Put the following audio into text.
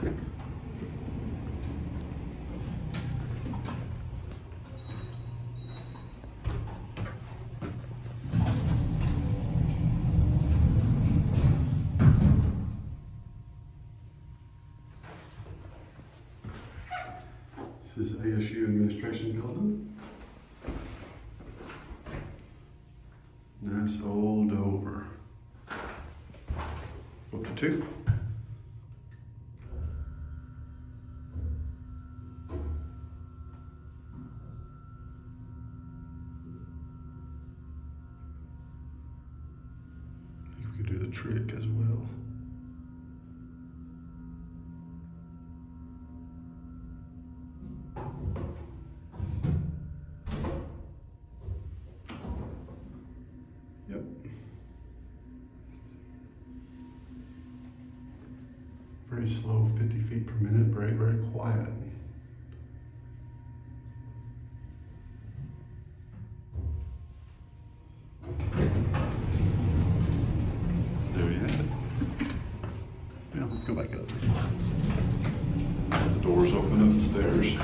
This is ASU Administration Building. Nice old Dover. Up to two. The trick as well. Yep. Very slow, 50 feet per minute, very, very quiet. Go back up. The doors open up the stairs.